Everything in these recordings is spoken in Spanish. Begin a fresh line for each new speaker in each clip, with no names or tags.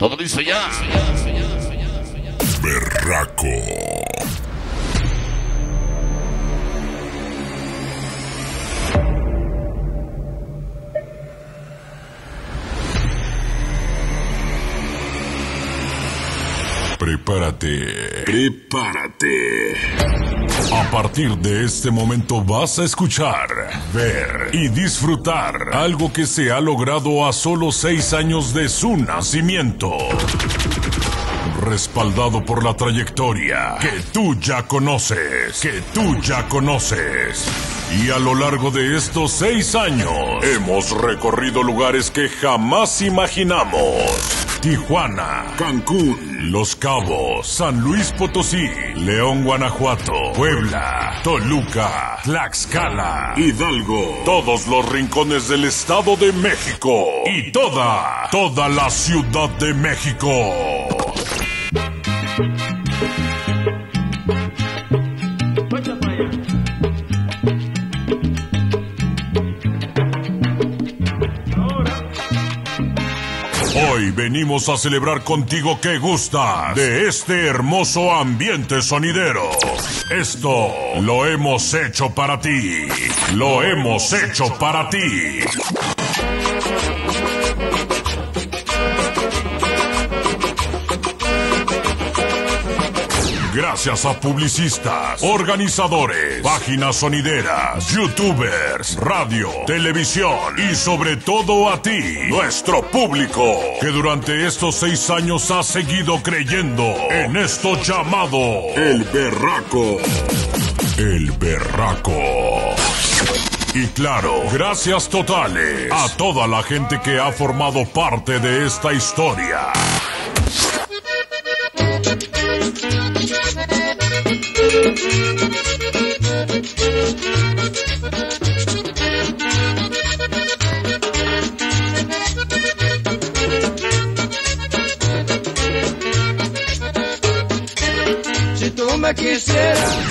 Todo listo ya.
Berraco. Prepárate. Prepárate. A partir de este momento vas a escuchar, ver y disfrutar algo que se ha logrado a solo seis años de su nacimiento. Respaldado por la trayectoria que tú ya conoces, que tú ya conoces. Y a lo largo de estos seis años hemos recorrido lugares que jamás imaginamos. Tijuana, Cancún, Los Cabos, San Luis Potosí, León, Guanajuato, Puebla, Toluca, Tlaxcala, Hidalgo, todos los rincones del Estado de México y toda, toda la Ciudad de México. Hoy venimos a celebrar contigo que gusta de este hermoso ambiente sonidero. Esto lo hemos hecho para ti. Lo hemos hecho para ti. Gracias a publicistas, organizadores, páginas sonideras, youtubers, radio, televisión y sobre todo a ti, nuestro público, que durante estos seis años ha seguido creyendo en esto llamado El Berraco. El Berraco. Y claro, gracias totales a toda la gente que ha formado parte de esta historia.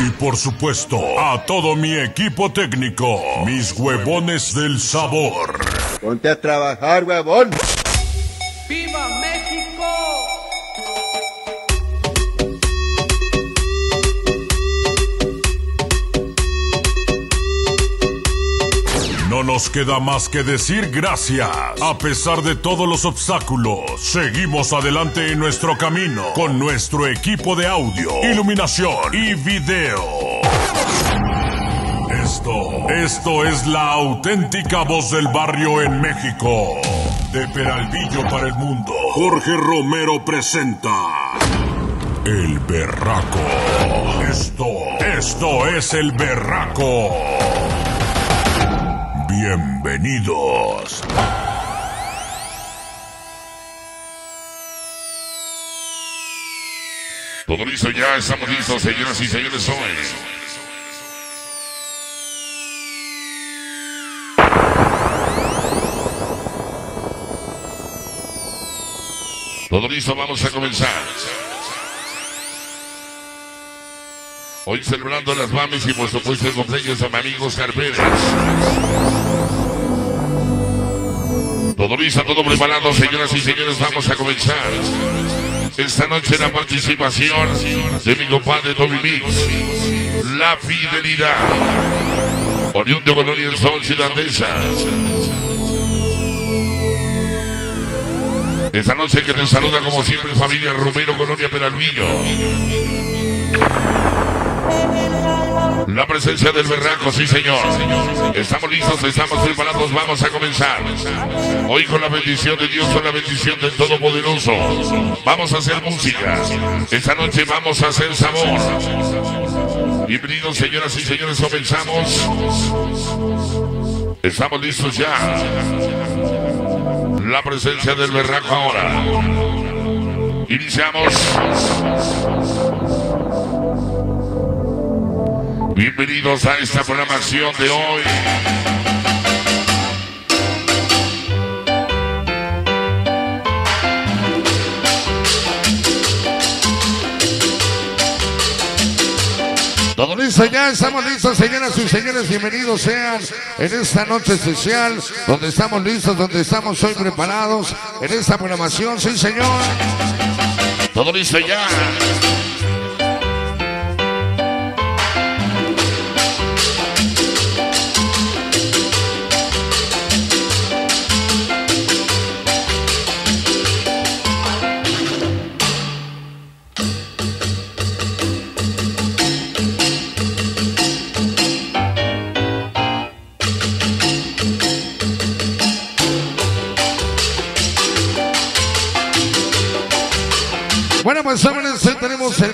Y por supuesto, a todo mi equipo técnico, mis huevones del sabor.
ponte a trabajar, huevón.
¡Viva México!
Nos queda más que decir gracias. A pesar de todos los obstáculos, seguimos adelante en nuestro camino con nuestro equipo de audio, iluminación y video. Esto, esto es la auténtica voz del barrio en México. De Peralvillo para el mundo, Jorge Romero presenta. El Berraco. Esto, esto es el Berraco. Bienvenidos.
Todo listo ya. Estamos listos, señoras y señores. Hoy. Todo listo, vamos a comenzar. Hoy celebrando las mames y por supuesto el cumpleaños a mi amigo Oscar. Todo listo, todo preparado, señoras y señores, vamos a comenzar. Esta noche la participación de mi compadre Tommy Mix. La fidelidad. Oriundo Colonia del Sol Ciudadesa. Esta noche que te saluda como siempre familia Romero Colonia Peralvillo. La presencia del berraco, sí señor. Estamos listos, estamos preparados, vamos a comenzar. Hoy con la bendición de Dios, con la bendición del Todopoderoso. Vamos a hacer música. Esta noche vamos a hacer sabor. Bienvenidos señoras y señores, comenzamos. Estamos listos ya. La presencia del berraco ahora. Iniciamos. Bienvenidos a esta programación de hoy. Todo listo ya, estamos listos, señoras y señores, bienvenidos sean en esta noche especial, donde estamos listos, donde estamos hoy preparados, en esta programación, sí señor. Todo listo ya.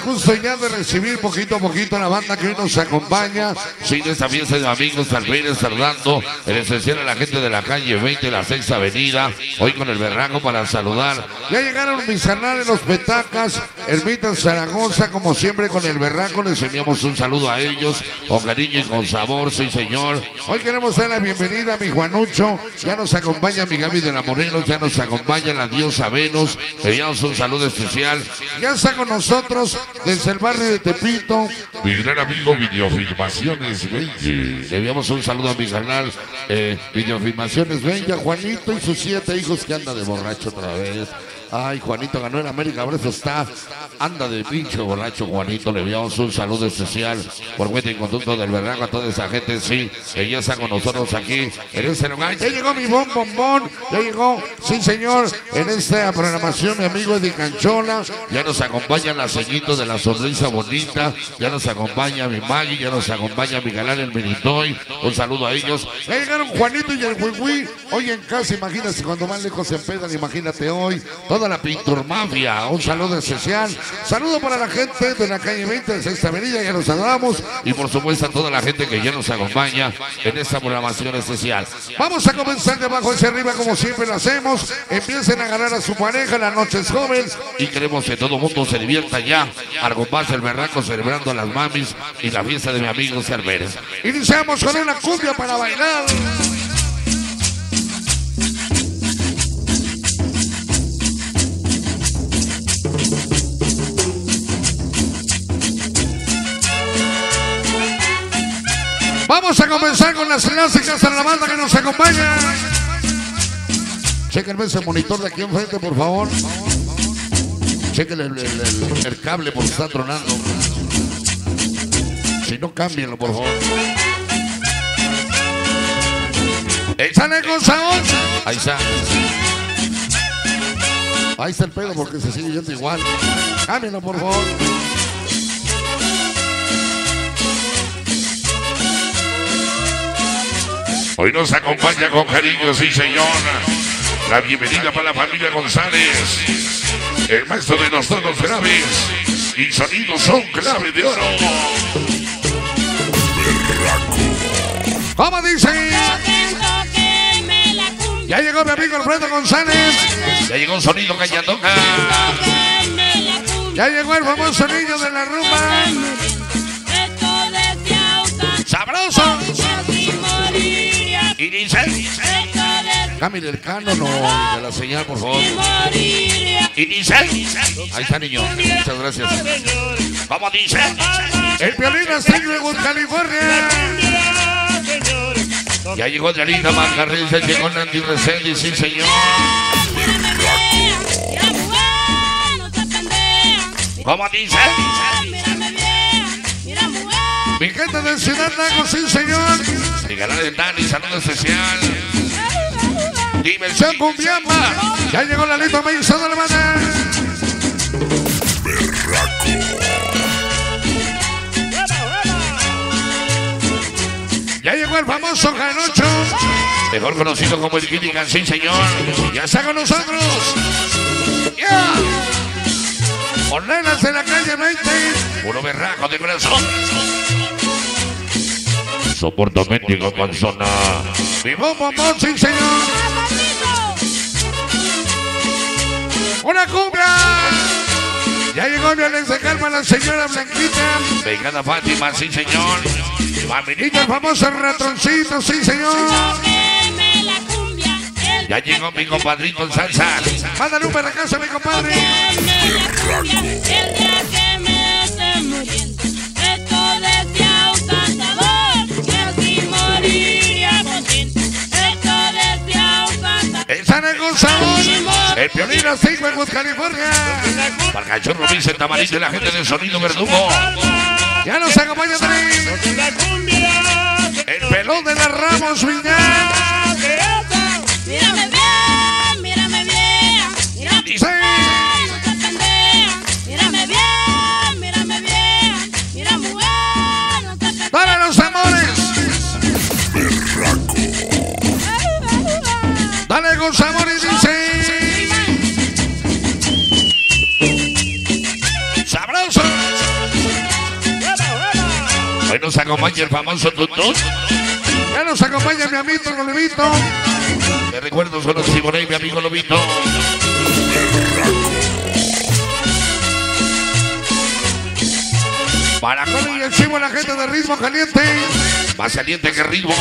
Gusto ya de recibir poquito a poquito a la banda que hoy nos acompaña. Sí, de esta fiesta de amigos, Alvírez saludando, en especial a la gente de la calle 20, la sexta avenida, hoy con el berraco para saludar. Ya llegaron mis canales, los petacas, Ermita Zaragoza, como siempre con el berraco, les enviamos un saludo a ellos, con cariño y con sabor, sí señor. Hoy queremos dar la bienvenida a mi Juanucho, ya nos acompaña mi Gaby de la Morelos, ya nos acompaña la diosa Venus, le enviamos un saludo especial. Ya está con nosotros desde el barrio de Tepito. Mi gran amigo Videofilmaciones Benja. Le enviamos un saludo a mi canal eh, Videofilmaciones Benja, Juanito y sus siete hijos que anda de borracho otra vez. Ay, Juanito ganó en América, por eso está, anda de pinche borracho, Juanito. Le enviamos un saludo especial por cuenta y conducto del verano a toda esa gente, sí, que ya está con nosotros aquí en este lugar. Ya llegó mi bon bombón, ya llegó, sí señor, en esta programación, mi amigo Eddie Canchola. Ya nos acompaña la ceñito de la sonrisa bonita, ya nos acompaña mi Maggie, ya nos acompaña mi galán el Minitoy. Un saludo a ellos. Ya llegaron Juanito y el Wiwi, hoy en casa, imagínate cuando más lejos se empedan, imagínate hoy toda la Pintur Mafia. Un saludo especial. Saludo para la gente de la calle 20 de Sexta Avenida, ya los saludamos. Y por supuesto a toda la gente que ya nos acompaña en esta programación especial. Vamos a comenzar de abajo hacia arriba como siempre lo hacemos. Empiecen a ganar a su pareja, la noche es joven. Y queremos que todo el mundo se divierta ya. Más el berraco celebrando a las mamis y la fiesta de mi amigo Cerveres. Iniciamos con una cumbia para bailar. Vamos a comenzar con las clásicas a la banda que nos acompaña. Chequenme ese monitor de aquí enfrente, por favor. Chequen el, cable porque está tronando. Si no, cámbienlo, por favor. Échale con sabor. Ahí está. Ahí está el pedo porque se sigue yendo igual. Cámbienlo, por favor. Hoy nos acompaña con cariño, sí señor. La bienvenida para la familia González. El maestro de los tonos graves. Y sonidos son clave de oro. ¿Cómo dice? Ya llegó mi amigo Alfredo González. Ya llegó un sonido cañandonga. Ya llegó el famoso niño de la rumba. Sabroso. Y dice. Cámbiale el cánono de la señal, por favor. Y dice. Ahí está, niño. Muchas gracias. ¿Cómo dice? El violín está en Hollywood, California. Ya llegó Dialita Mancarril, ya llegó Nandy Resendi, sí, señor. ¿Cómo dice? Mi gente de Ciudad Lago, sí, señor. Mi galán de Dani, saludo especial. Dimensión Cumbiamba. Ya llegó la Lito Mason de la banda. Ya llegó el famoso Janocho. Mejor conocido como el Gilligan, sí, señor. Ya está con nosotros. ¡Ya! Ordenas de la calle 20. Puro berraco de corazón. Soporta mendigo panzona. ¡Vivo, mamón, sí, señor! ¡Una cumbia! Ya llegó violencia calma la señora Blanquita. Vegana Fátima, sí, señor. Maminito, el famoso ratoncito, sí, señor. Ya llegó mi compadrito en salsa. Mándale un perracazo mi compadre.
El día que me esté muriendo,
Sabor. El piolín cinco en California. Para Cachorro Luis en Tamarindo y la gente del sonido verdugo. Ya nos acompaña también. El pelón de la Ramos Viñal. Acompaña el famoso Tutut. Ya nos acompaña mi amigo Lobito. Me recuerdo solo Simone, mi amigo Lobito. Para Coli y el Chivo, la gente de ritmo caliente. Más caliente que ritmo.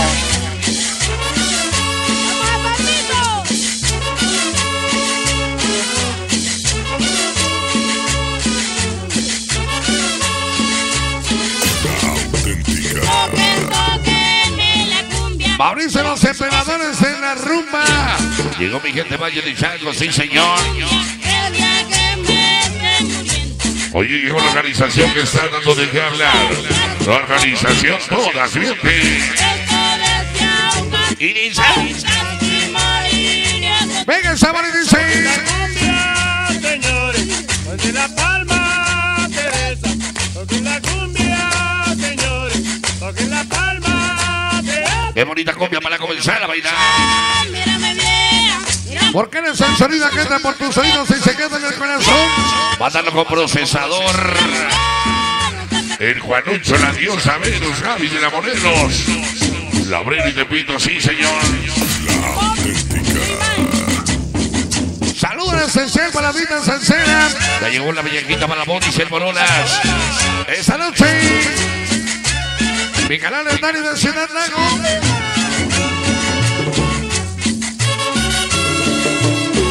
Mauricio los emperadores en la rumba. Llegó mi gente Valle de Chango, sí señor. Oye, llegó la organización que está dando de qué hablar. La organización todas,
canto.
Y venga sabor y dice. Qué bonita copia para comenzar a bailar.
Mírame bien, mírame
¿Por qué eres el sonido que entra por tus oídos y se queda en el corazón? Mándalo con procesador. El Juanucho, la diosa Venus, Gaby de la Morelos. Labrero y Tepito, sí señor. Saludos especial para la vida Sancera. Ya llegó la villaquita para Bonis y el Morolas. Esta noche, mi canal es Dani de Ciudad Lago.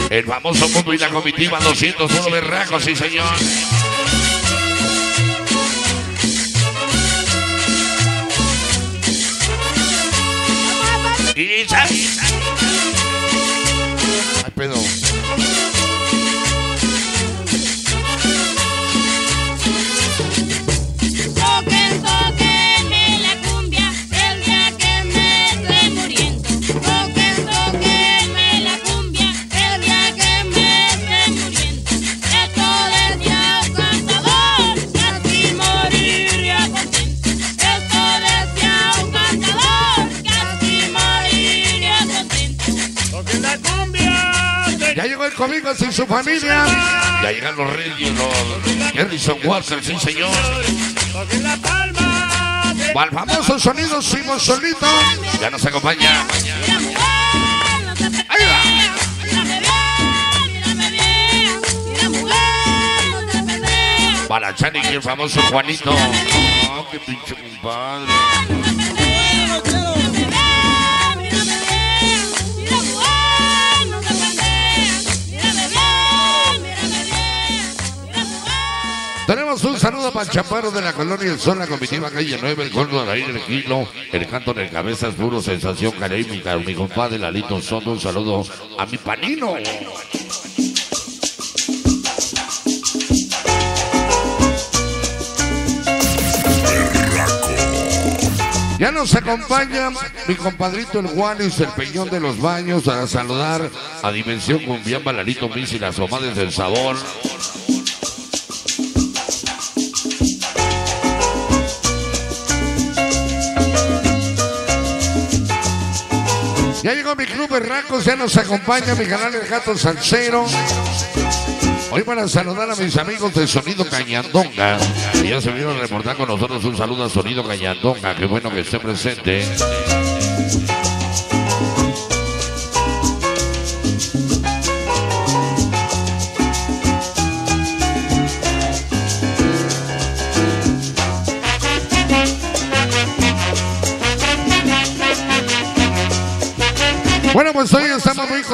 El famoso mundo y la comitiva 201 berracos, sí señor. Y conmigo y su familia. Ya llegan los reyes, los Harrison Walker, sí señor. Al famoso sonido Simon Solito. Ya nos acompaña. Ahí va. Para Chani y el famoso Juanito. Oh, qué pinche compadre. Tenemos un saludo para el chaparro de la colonia El Sol, la comitiva calle 9, el gordo al aire, el kilo, el canto de cabezas puro, sensación carémica, mi compadre Lalito Soto, un saludo a mi panino. Ya nos acompaña mi compadrito el Juanis, el peñón de los baños, a saludar a Dimensión Cumbiamba, Lalito Mis y las omades del sabor. Ya llegó mi club Berracos, ya nos acompaña mi canal El Gato Salsero. Hoy para saludar a mis amigos de Sonido Cañandonga. Que ya se vieron a reportar con nosotros un saludo a Sonido Cañandonga. Qué bueno que esté presente. Bueno,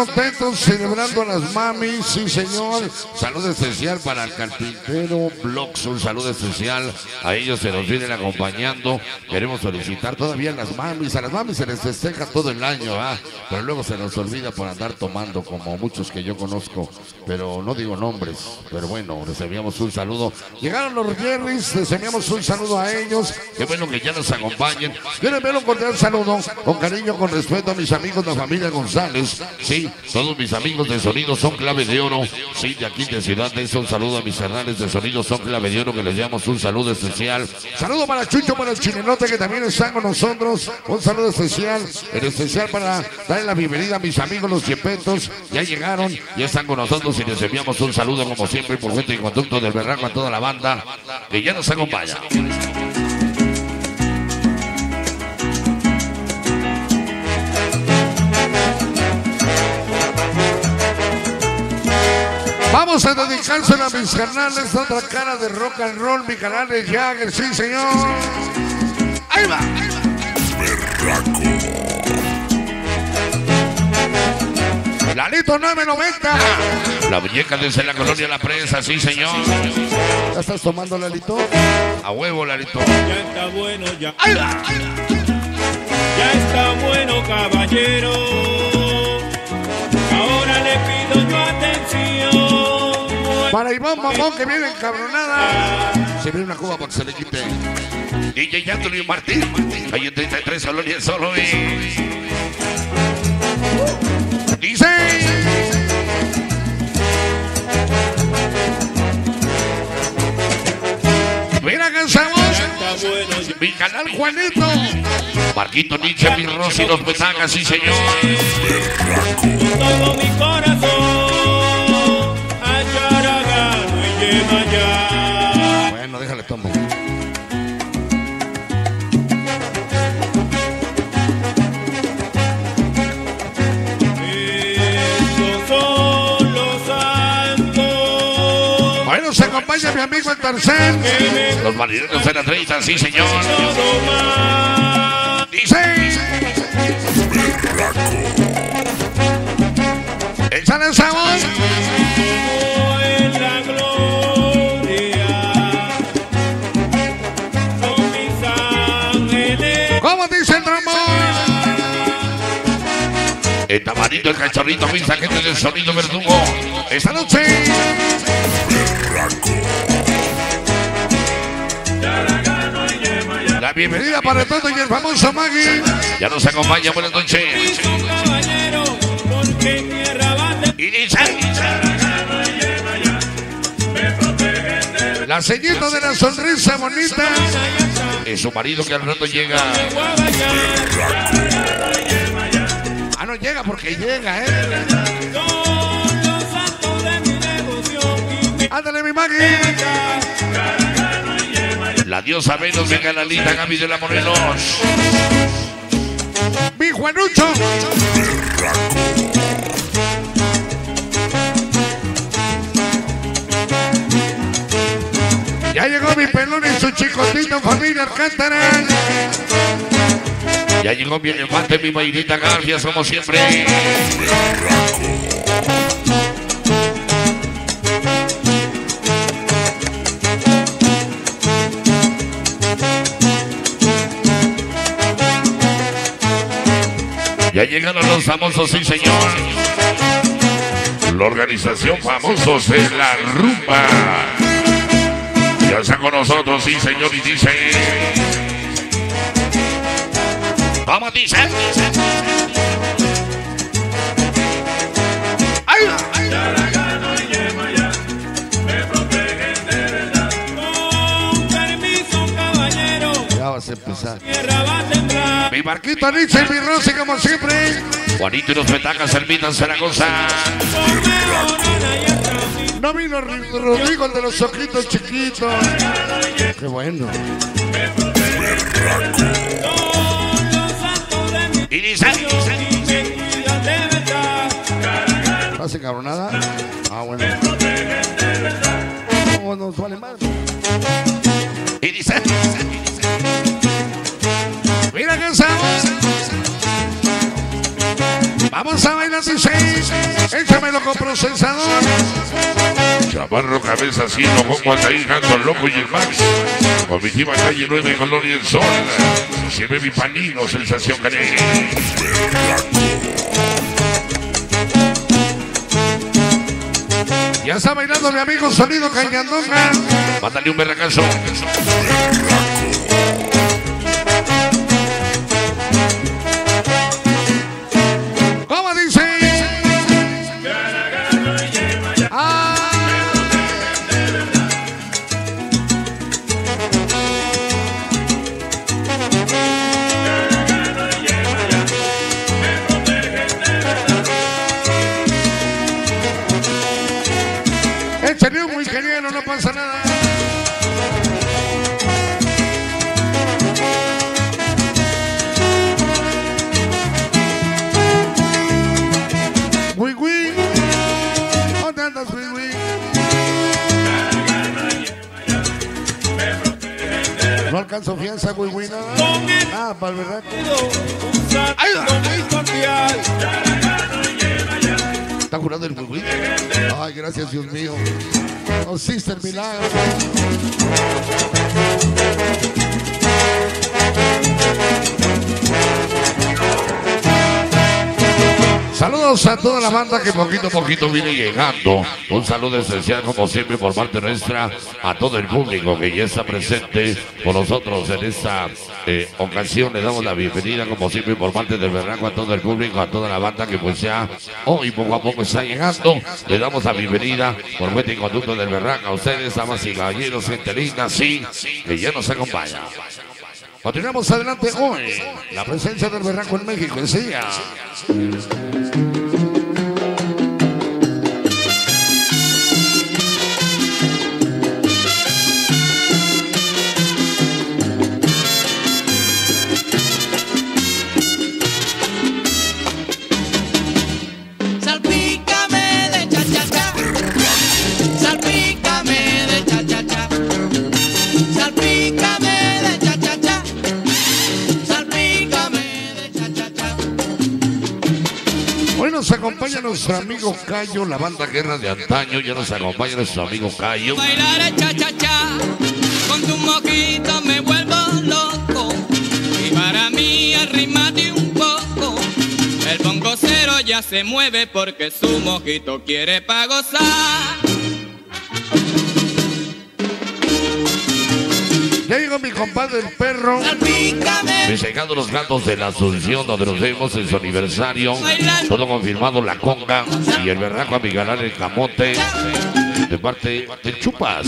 contentos celebrando a las mamis, sí señor. Saludo especial para el carpintero Blox, un saludo especial. A ellos se nos vienen acompañando. Queremos felicitar todavía a las mamis. A las mamis se les festeja todo el año, ¿ah? pero luego se nos olvida por andar tomando, como muchos que yo conozco. Pero no digo nombres, pero bueno, les enviamos un saludo. Llegaron los Jerrys, les enviamos un saludo a ellos. Qué bueno que ya nos acompañen. Quiero enviar un cordial saludo, con cariño, con respeto a mis amigos la familia González. Sí, todos mis amigos de sonido son clave de oro. Sí, de aquí de Ciudad de un saludo a mis canales de sonido son clave de oro, que les damos un saludo especial. Saludo para Chucho, para el Chinenote, que también están con nosotros. Un saludo especial, en especial para darle la bienvenida a mis amigos los Chepetos. Ya llegaron, ya están con nosotros y les enviamos un saludo, como siempre, por gente y conducto del Berraco a toda la banda que ya nos acompaña. Vamos a dedicárselo a mis canales, otra cara de rock and roll, mi canal de Jagger, sí señor. Ahí va. Lalito 990. La muñeca desde la colonia La Presa, sí señor. ¿Ya estás tomando Lalito? A huevo, Lalito.
Ya está bueno, ya.
Ahí va.
Ya está bueno, caballero.
Para Iván Mamón que viene encabronada. Se viene una cuba para que se le quite. DJ Anthony Martín. Hay en 33 colonias solo y. Dice. Mira que estamos. Mi canal Juanito. Marquito Nietzsche, mi Rosy, los Petacas, sí señor.
Todo mi corazón.
Bueno, déjale tomo. Bueno, se acompaña mi amigo el tercer. Los marineros de la 30, sí señor. Dice. Échale el sabor. Dice el trombón? El tamarito, el cachorrito, mis agentes del sonido verdugo. Esta noche. La bienvenida para el Toto y el famoso Maggie. Ya nos acompaña, buenas noches. Y dice. La señorita de la sonrisa bonita. Es su marido que al rato llega. Ah, no llega porque llega, ¿eh?
Mi
Ándale, mi Maggie. La diosa Venus, la linda Gaby de la Morelos. Mi Juanucho. Ya llegó mi pelón y su chicotito familia Alcántara. Ya llegó mi elefante, mi Mayrita García, como siempre. Ya llegaron los famosos, sí señor. La organización famosos de la rumba. Ya está con nosotros, sí señor, y dice. ¿Cómo dice? ¡Ay!
Con permiso, caballero.
Ya vas a empezar. Mi Marquito Nietzsche, mi Rosy, como siempre. Juanito y los petacas, Hermita Zaragoza. No vino Ri- Rodrigo, el de los ojitos chiquitos. Qué bueno. Y dice. ¿Estás encabronada? Ah, bueno. No, nos vale más. Y dice. Mira que estamos.
Vamos a bailar 16. Échamelo con procesador.
Chavarro Cabeza Cielo, como ahí Gato Loco y el Max. Comitiva Calle 9, Color y el Sol. Siempre mi panino, sensación caney.
Ya está bailando mi amigo Sonido Cañandonga.
Mándale un berracazo.
Échale un ingeniero, no pasa nada. Wii Wii. ¿Dónde andas, Wii Wii? No alcanzo fianza, Wii Wii, nada. Ah, para el verdad. Ahí va. ¿Está jurando el Wii? Ay, gracias, Dios mío. Oh, sister, milagro. Saludos a toda la banda que poquito a poquito viene llegando. Un saludo especial, como siempre, por parte nuestra a todo el público que ya está presente con nosotros en esta eh, ocasión. Le damos la bienvenida, como siempre, por parte del Berraco a todo el público, a toda la banda que pues ya hoy poco a poco está llegando. Le damos la bienvenida por fuente y conducto del Berraco a ustedes, damas y caballeros, gente linda, sí, que ya nos acompaña. Continuamos adelante hoy. La presencia del Berraco en México enseña. Nuestro amigo Cayo, la banda Guerra de Antaño. Ya nos acompaña nuestro amigo Cayo.
Bailar cha cha cha. Con tu mojito me vuelvo loco. Y para mí arrímate un poco. El bongo cero ya se mueve porque su mojito quiere pa' gozar.
Compadre el perro.
Festejando los gatos de la Asunción, donde nos vemos en su aniversario. Todo confirmado, la conga y el berraco a el camote de parte de Chupas.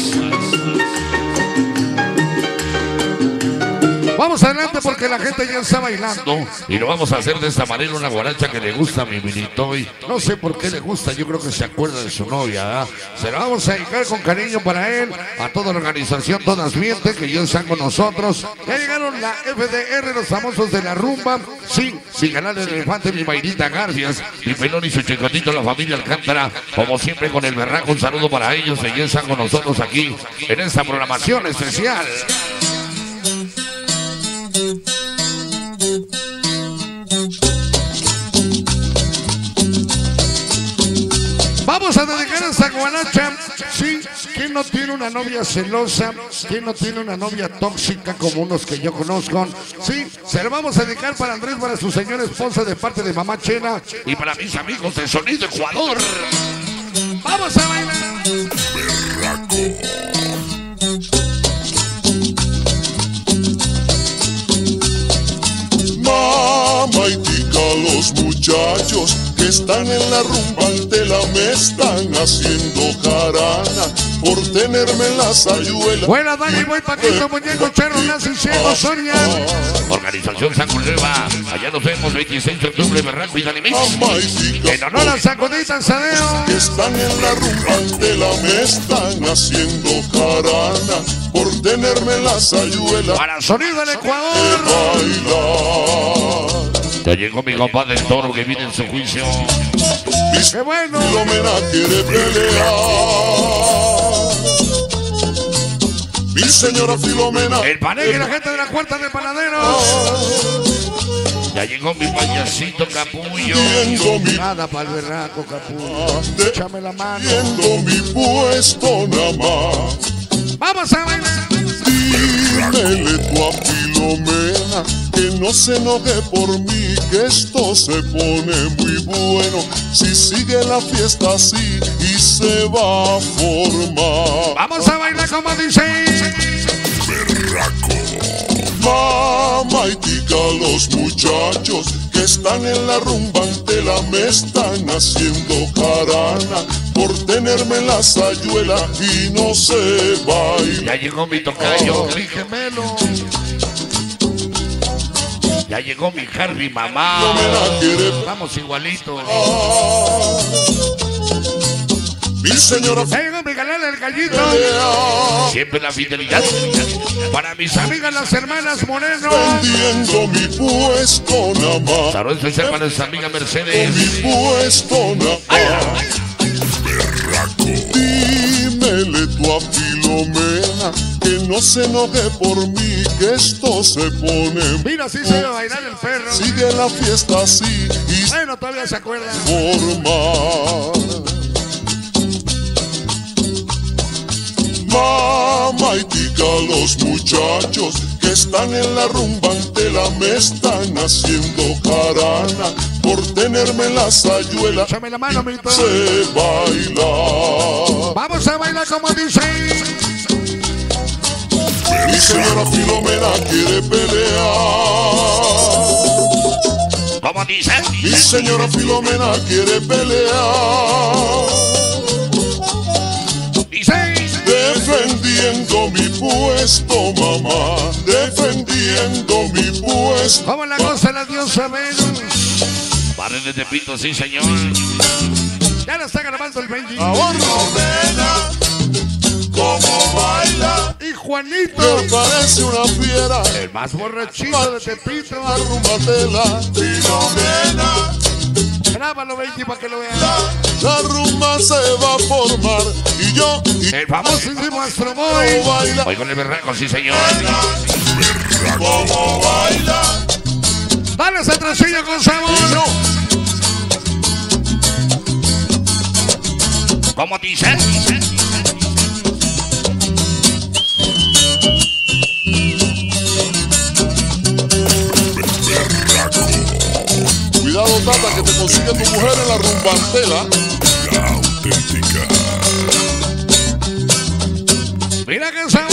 Vamos adelante porque la gente ya está bailando.
Y lo vamos a hacer de esta manera, una guaracha que le gusta a mi Minitoy.
No sé por qué le gusta, yo creo que se acuerda de su novia. ¿verdad? Se la vamos a dedicar con cariño para él, a toda la organización, todas mientes que ya están con nosotros. Ya llegaron la FDR, los famosos de la rumba. Sí, mi canal del elefante, mi Mayrita Garcias.
Mi pelón y su chicotito, la familia Alcántara, como siempre con el berraco, un saludo para ellos que ya están con nosotros aquí en esta programación especial.
Vamos a dedicar esta guanacha. Sí, ¿quién no tiene una novia celosa? ¿Quién no tiene una novia tóxica como unos que yo conozco? Sí, se la vamos a dedicar para Andrés, para su señora esposa de parte de mamá Chena.
Y para mis amigos de Sonido Ecuador.
Vamos a bailar.
Mamá y tica los muchachos que están en la rumba tela me están haciendo jarana por tenerme en la sayuela.
Buena, Dani, voy Paquito, Muñeco, Chero, Nazi, Ciego, Sonia.
Organización San Culeva. Allá nos vemos 26 de octubre, Berraco y Danimix.
En honor a Sacudita Sadeo.
que están en la rumba tela me están haciendo jarana por tenerme en la sayuela.
Para Sonido del
de
Ecuador.
Ya llegó mi compadre el toro que viene en su juicio.
¡Qué bueno!
Filomena quiere pelear. Mi señora Filomena.
El paneque y la gente de la cuarta de Panadero. Ya llegó mi payasito capullo.
Viendo mi
Nada para el berraco capullo.
de-
Échame la mano.
viendo mi puesto nada más.
Vamos a bailar.
Dímele tú a Filomena que no se enoje por mí, que esto se pone muy bueno. Si sigue la fiesta así y se va a formar.
Vamos a bailar como dice.
Mamá y tica los muchachos que están en la rumba antela me están haciendo carana por tenerme en la sayuela y no sé bailar.
Ya llegó mi tocayo, mi gemelo. Ya llegó mi Harry mamá.
No me la quiere
Vamos igualitos.
Mi señora
mi galán el gallito. Siempre la fidelidad. Para mis amigas las hermanas Moreno.
vendiendo mi puesto nada.
Saludos especial para nuestra amiga Mercedes.
Mi puesto nada más. Dímele tú a Filomena que no se enoje por mí, que esto se pone.
Mira, así se va a bailar el perro.
Sigue la fiesta así y
Bueno, todavía se acuerda.
forma. Mamá y tica los muchachos que están en la rumba antela me están haciendo carana por tenerme en la sayuela.
Échame la mano, mi.
Sé bailar.
Vamos a bailar como dice.
Mi señora Filomena quiere pelear.
¿Cómo dice?
Mi señora Filomena quiere pelear. Defendiendo mi puesto, mamá. Defendiendo mi puesto.
¿Cómo la goza la diosa Venus? Paredes de pito, sí, señor. Ya lo está grabando el Benji.
Filomena, como baila.
Y Juanito,
Me parece una fiera.
el más borrachito de Tepito.
Arrúmatela. Filomena.
Grábalo, Benji, para que lo vean.
La rumba se va a formar. Y yo, y
El famosísimo Astro Boy.
baila.
Voy con el berraco, sí, señor.
Como baila.
Dale ese trocillo con sabor. ¿Cómo dice?
Que te consigue tu mujer en la rumbantela.
La auténtica.
Mira qué sabor.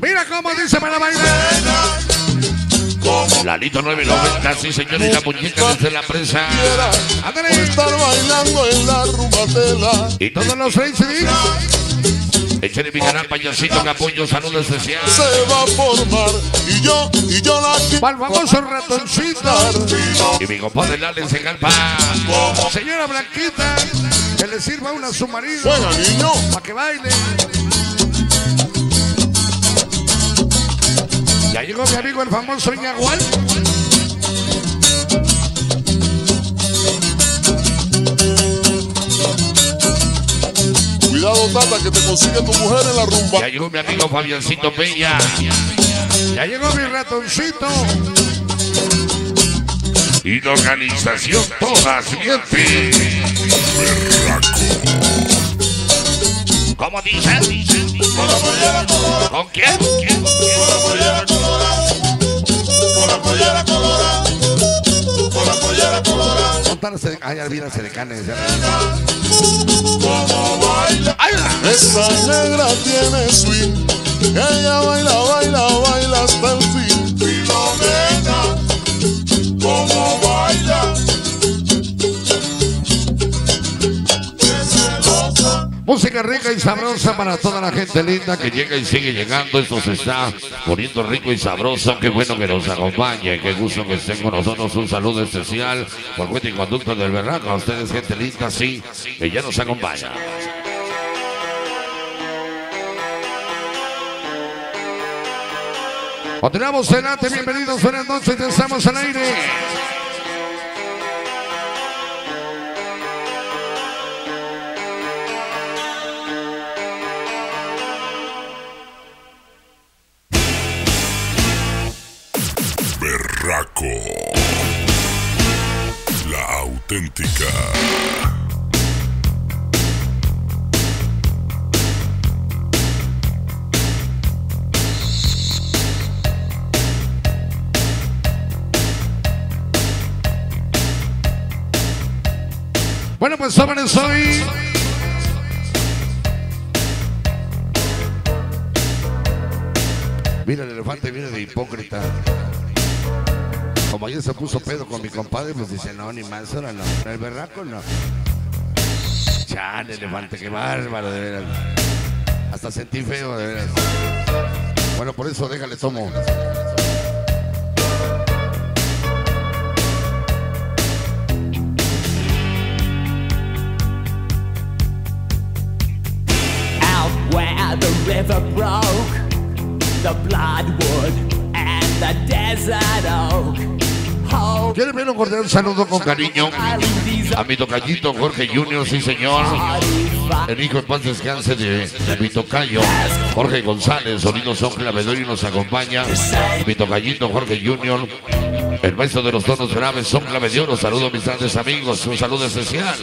Mira cómo dice para bailar. Lalito 990, sí señor, y la muñeca desde la presa.
Estar bailando en la rumbatela.
Y todos los CDs. Échale mi canal payasito capullo, saludo especial.
Se va a formar. Y yo, y yo la quiero.
El famoso ratoncito. Y mi compadre Lales se calpa. Señora Blanquita, que le sirva una submarino
Juega, niño.
para que baile. Ya llegó mi amigo el famoso Iñagual.
Cuidado, tata, que te consigue tu mujer en la rumba.
Ya llegó mi amigo Fabiancito Peña. Ya llegó mi ratoncito.
Y la organización toda siempre.
¿Cómo dice? ¿Con quién? Contarse, ay, mira, se decanes.
Esa negra tiene swing. Ella baila, baila, baila hasta el fin. Filomena, como
Música rica y sabrosa para toda la gente linda que llega y sigue llegando. Esto se está poniendo rico y sabroso. Qué bueno que nos acompañe. Qué gusto que estén con nosotros. Un saludo especial por cuenta y conducto del Berraco. A ustedes, gente linda, sí, que ya nos acompaña. Continuamos adelante. Bienvenidos. Buenas noches. Estamos al aire.
La auténtica.
Bueno, pues jóvenes, hoy. Mira, el elefante viene de hipócrita. Como ayer se puso pedo con mi compadre, pues dice, no, ni más, ahora no. El berraco no. Chale, elefante, qué bárbaro, de veras. Hasta sentí feo, de veras. Bueno, por eso déjale tomo.
the river broke, the bloodwood and the desert oak.
Quiero enviar un cordial saludo con cariño a mi tocallito Jorge Junior, sí señor. El hijo en paz descanse de, mi tocayo Jorge González, sonido son clavedor y nos acompaña. Mi tocallito Jorge Junior, el maestro de los tonos graves son clave de oro. Saludo a mis grandes amigos, un saludo especial.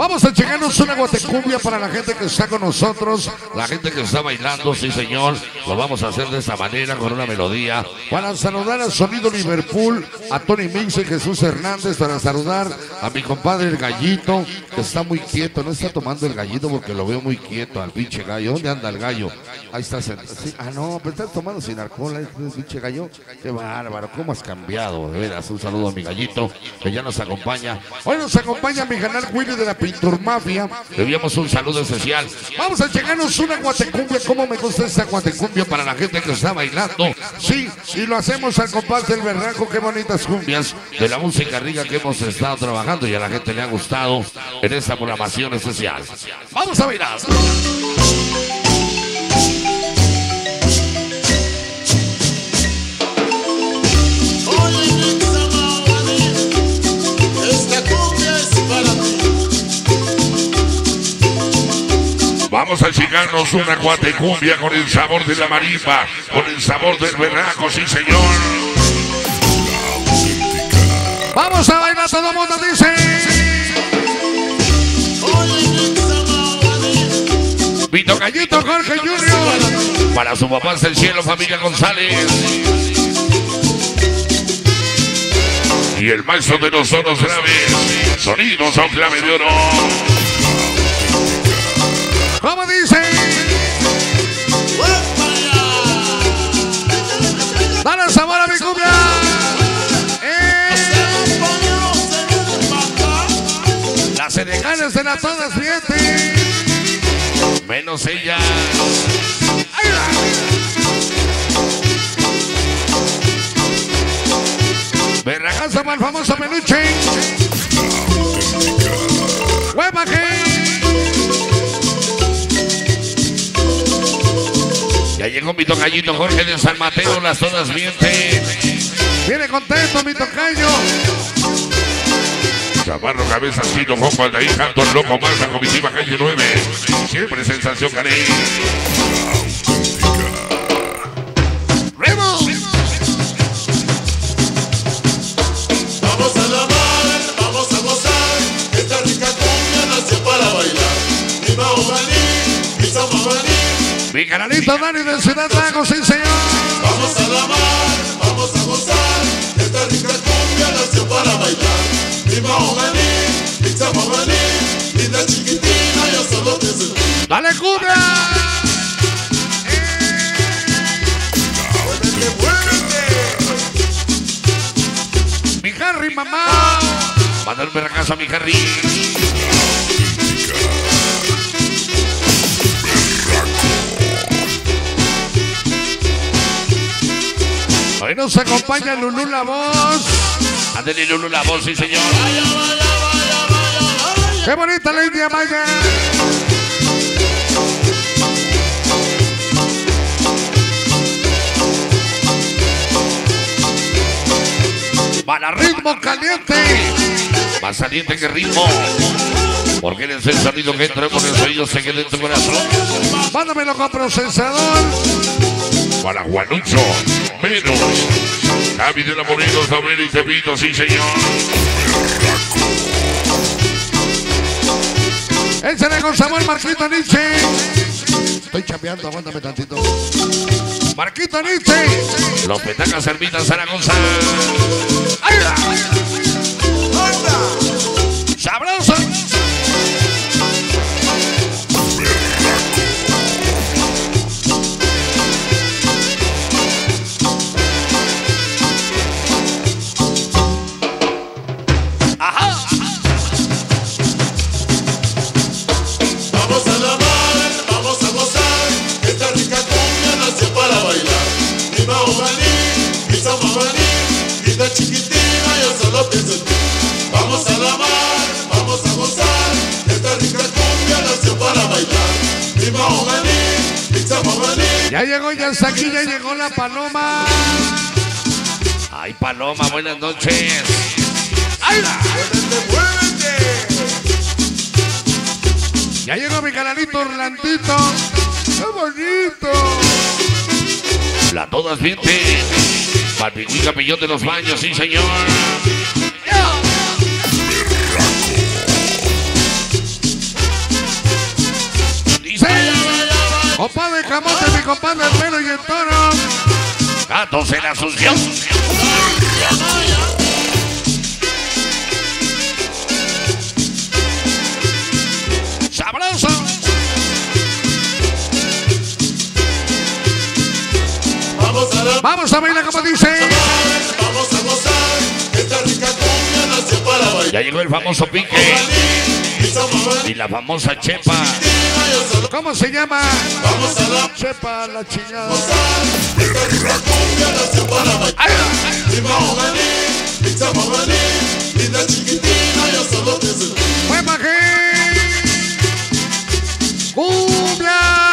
Vamos a checarnos una guatecumbia para la gente que está con nosotros, la gente que está bailando, sí señor. Lo vamos a hacer de esta manera con una melodía. Para saludar al Sonido Liverpool, a Tony Mix y Jesús Hernández, para saludar a mi compadre el gallito, que está muy quieto, no está tomando el gallito porque lo veo muy quieto al pinche gallo. ¿Dónde anda el gallo? Ahí está sentado. Sí, Ah, no, pero está tomando sin alcohol, el pinche gallo. Qué bárbaro, cómo has cambiado, de veras. Un saludo a mi gallito, que ya nos acompaña. Hoy nos acompaña mi canal Willy de la Pintur Mafia. Le enviamos un saludo especial. Vamos a checarnos una guatecumbia. ¿Cómo me gusta esta guatecumbia para la gente que está bailando? Sí, y lo hacemos al compás del berraco. Qué bonitas cumbias de la música rica que hemos estado trabajando y a la gente le ha gustado en esta programación especial. Vamos a bailar.
Vamos a chicarnos una guatecumbia con el sabor de la marimba, con el sabor del berraco, sí señor.
Vamos a bailar todo el mundo, dice. Vito Gallito Jorge Junior. Para su papá del cielo, familia González.
Y el maestro de los sonos graves, sonidos son clave de oro.
Las seneganas de las todas fíjate. Menos ella. Ahí va. Berragaza para el famoso peluche. Ya llegó mi tocallito Jorge de San Mateo, las todas mienten. Viene contento mi tocayo.
Chavarro, cabeza, chino, compa, de ahí, canto, loco, la comitiva calle 9. Siempre sensación, Caney.
Vamos a la mar, vamos a gozar. Esta rica cumbia nació para bailar. Mi mahomaní, mi samaní.
Mi canalito Dani de Ciudad Lago, sí señor.
Vamos a la mar, vamos a gozar. Esta rica cumbia nació para bailar.
¡Dale!
Muévete, muévete.
Mi Harry, mamá. Mándame a casa, mi Harry. Hoy nos acompaña Lulú la voz. Ándale, Lulú la voz, sí, señor. ¡Qué bonita la India Maya! Para ritmo caliente. Más caliente que ritmo. Porque eres el sonido que entra por el oído, se queda en tu corazón. Mándamelo con procesador.
Para Juanucho, menos. Javi de la Moreno, Sabrina y Tepito, sí señor.
Échale con sabor, Marquito Nietzsche. Estoy chambeando, aguántame tantito. Marquito Nietzsche.
Los petacas Servitas Zaragoza.
¡Ahí va!
Pienso en ti. Vamos a la mar, vamos a gozar. Esta rica cumbia nació para bailar. Mi mahomaní, mi samaní.
Ya llegó, ya está aquí, ya llegó la paloma.
Ay, Paloma, buenas noches.
¡Ahí va! Ya llegó mi canalito Orlandito. ¡Qué bonito!
La todas 20. Palpigüí Capellón de los Baños, sí señor.
Dice. Compadre Camote, mi compadre el pelo y el toro.
Gatos en Asunción.
Vamos a
bailar como dice.
vamos a gozar. Esta rica cumbia nació para bailar.
Ya llegó el famoso Pique y la famosa Chepa.
¿Cómo se llama?
vamos a la
Sepa la chingada.
Esta rica cumbia nació para bailar. Mi mahomaní, mi samaní, vida chiquitina, yo solo en ti.
¡Buen baje! ¡Cumbia!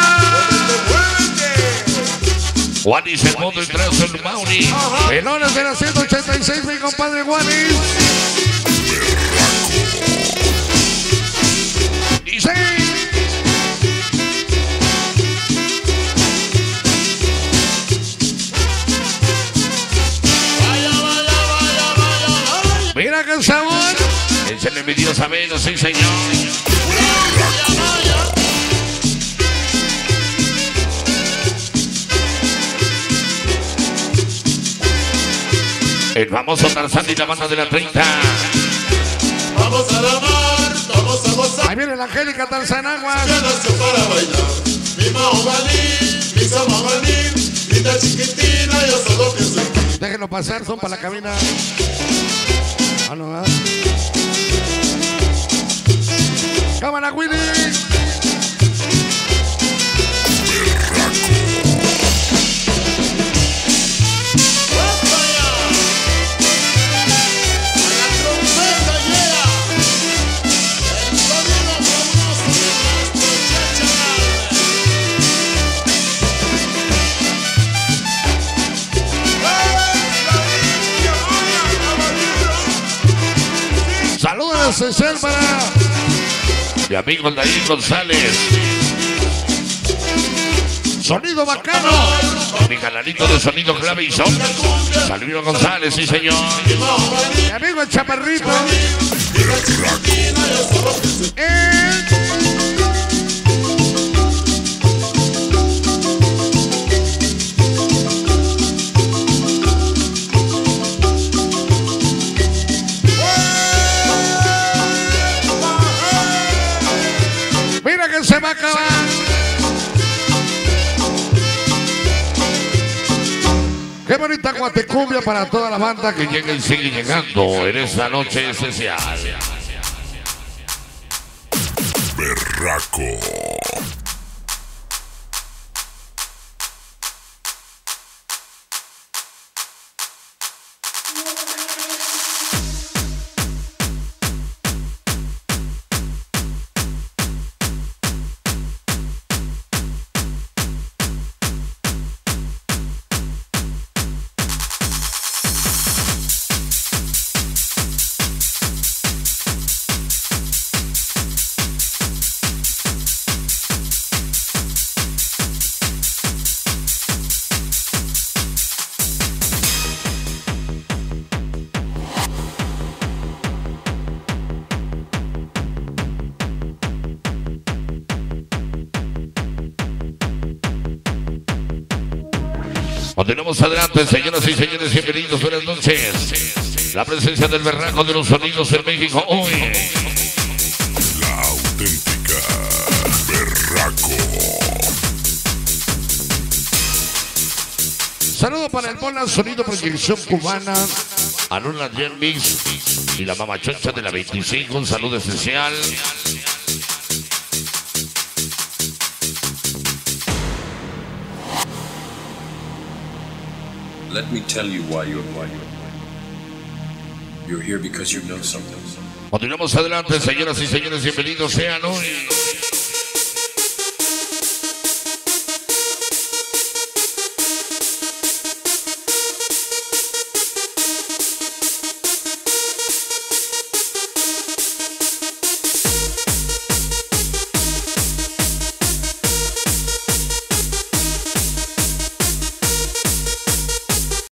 Juan y segundo el trazo el Mauri.
Pelones de la 186, mi compadre Juanis. Dice. Mira qué sabor.
Échale mi Dios a menos, sí señor. El famoso Tarzán y la banda de la 30.
Vamos a la mar, vamos a gozar.
Ahí viene la Angélica
nació para bailar. Mi mahomaní, mi samaní, vida chiquitina, yo solo pienso en ti.
Déjenlo pasar, son para la cabina. Ah, no, ¿verdad? Cámara, Willy. Especial para
Mi amigo David González.
Sonido Bacano.
Mi canalito de sonido clave y son. Salvino González, sí señor.
Mi amigo el chaparrito. Eh. Qué bonita guatecumbia para toda la banda que
Que llega y sigue llegando en esta noche especial.
Berraco.
Continuamos adelante, señoras y señores, bienvenidos, buenas noches. La presencia del berraco de los sonidos en México hoy.
La auténtica Berraco.
Saludo para el Bola, sonido proyección cubana. Anula Mix y la mamachoncha de la 25, un saludo especial.
Me tell you why you're why you're You're here because you know something.
Continuamos adelante, señoras y señores, bienvenidos sean hoy.